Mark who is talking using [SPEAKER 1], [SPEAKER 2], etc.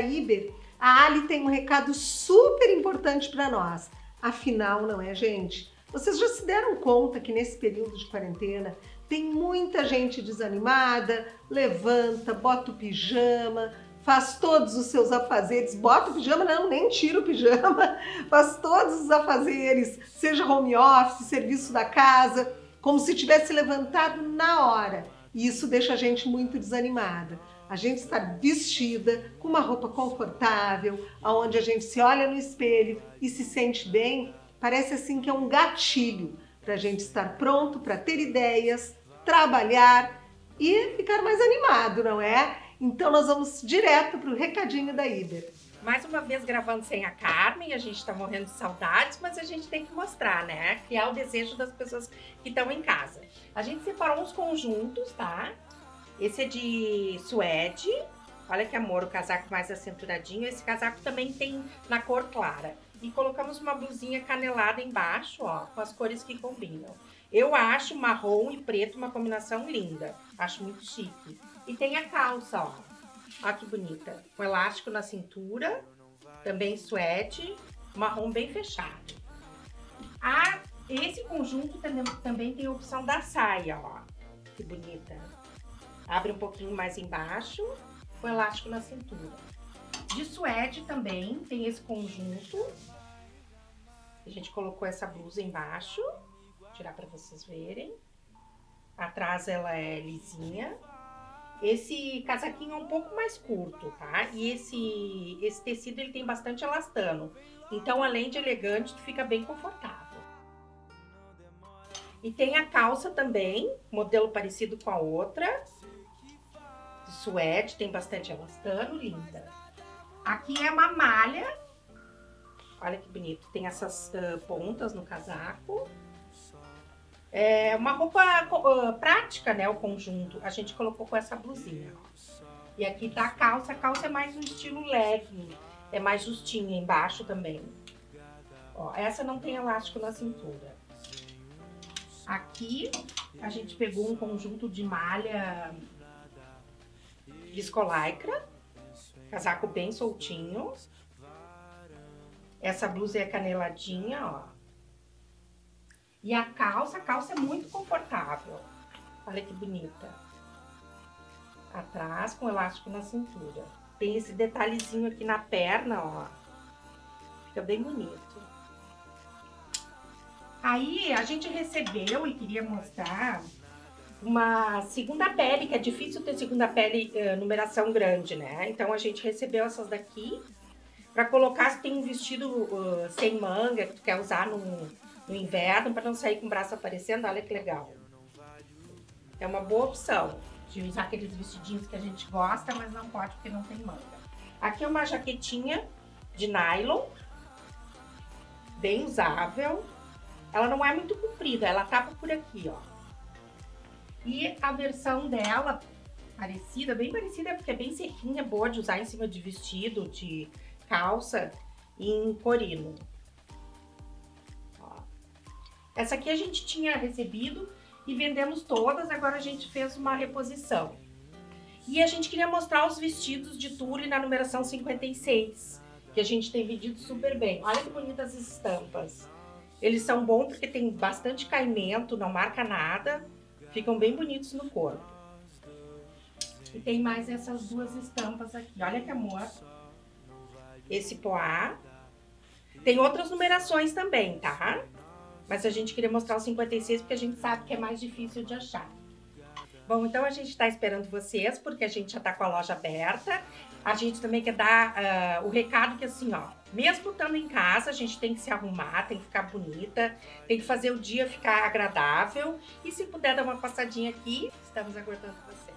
[SPEAKER 1] da Iber, a Ali tem um recado super importante para nós. Afinal, não é, gente? Vocês já se deram conta que nesse período de quarentena tem muita gente desanimada, levanta, bota o pijama, faz todos os seus afazeres, bota o pijama, não, nem tira o pijama, faz todos os afazeres, seja home office, serviço da casa, como se tivesse levantado na hora. E isso deixa a gente muito desanimada. A gente está vestida com uma roupa confortável, aonde a gente se olha no espelho e se sente bem, parece assim que é um gatilho para a gente estar pronto para ter ideias, trabalhar e ficar mais animado, não é? Então nós vamos direto para o recadinho da Iber.
[SPEAKER 2] Mais uma vez gravando sem a Carmen, a gente está morrendo de saudades, mas a gente tem que mostrar, né? Criar o desejo das pessoas que estão em casa. A gente separou uns conjuntos, tá? Esse é de suede. Olha que amor, o casaco mais acenturadinho. Esse casaco também tem na cor clara. E colocamos uma blusinha canelada embaixo, ó, com as cores que combinam. Eu acho marrom e preto uma combinação linda. Acho muito chique. E tem a calça, ó. Olha que bonita. Com elástico na cintura, também suede, marrom bem fechado. Ah, esse conjunto também, também tem a opção da saia, ó. Que bonita. Abre um pouquinho mais embaixo, com elástico na cintura. De suede também tem esse conjunto. A gente colocou essa blusa embaixo. Vou tirar para vocês verem. Atrás ela é lisinha. Esse casaquinho é um pouco mais curto, tá? E esse, esse tecido ele tem bastante elastano. Então, além de elegante, fica bem confortável. E tem a calça também, modelo parecido com a outra. De suede, tem bastante elastano, linda. Aqui é uma malha. Olha que bonito. Tem essas uh, pontas no casaco. É uma roupa uh, prática, né? O conjunto. A gente colocou com essa blusinha. E aqui tá a calça. A calça é mais no estilo legging. É mais justinha embaixo também. Ó, essa não tem elástico na cintura. Aqui a gente pegou um conjunto de malha viscolaicra. Casaco bem soltinho. Essa blusa é caneladinha, ó. E a calça, a calça é muito confortável. Olha que bonita. Atrás com elástico na cintura. Tem esse detalhezinho aqui na perna, ó. Fica bem bonito. Aí a gente recebeu e queria mostrar uma segunda pele, que é difícil ter segunda pele uh, numeração grande, né? Então a gente recebeu essas daqui para colocar se tem um vestido uh, sem manga que tu quer usar no, no inverno para não sair com o braço aparecendo, olha que legal. É uma boa opção de usar aqueles vestidinhos que a gente gosta, mas não pode porque não tem manga. Aqui é uma jaquetinha de nylon, bem usável. Ela não é muito comprida, ela tapa por aqui, ó. E a versão dela, parecida, bem parecida, porque é bem sequinha, boa de usar em cima de vestido, de calça, em corino. Essa aqui a gente tinha recebido e vendemos todas, agora a gente fez uma reposição. E a gente queria mostrar os vestidos de tule na numeração 56, que a gente tem vendido super bem. Olha que bonitas as estampas. Eles são bons porque tem bastante caimento, não marca nada, ficam bem bonitos no corpo. E tem mais essas duas estampas aqui. Olha que amor. Esse poá. Tem outras numerações também, tá? Mas a gente queria mostrar o 56 porque a gente sabe que é mais difícil de achar. Bom, então a gente está esperando vocês, porque a gente já está com a loja aberta. A gente também quer dar uh, o recado que assim, ó, mesmo estando em casa, a gente tem que se arrumar, tem que ficar bonita, tem que fazer o dia ficar agradável. E se puder dar uma passadinha aqui, estamos aguardando você.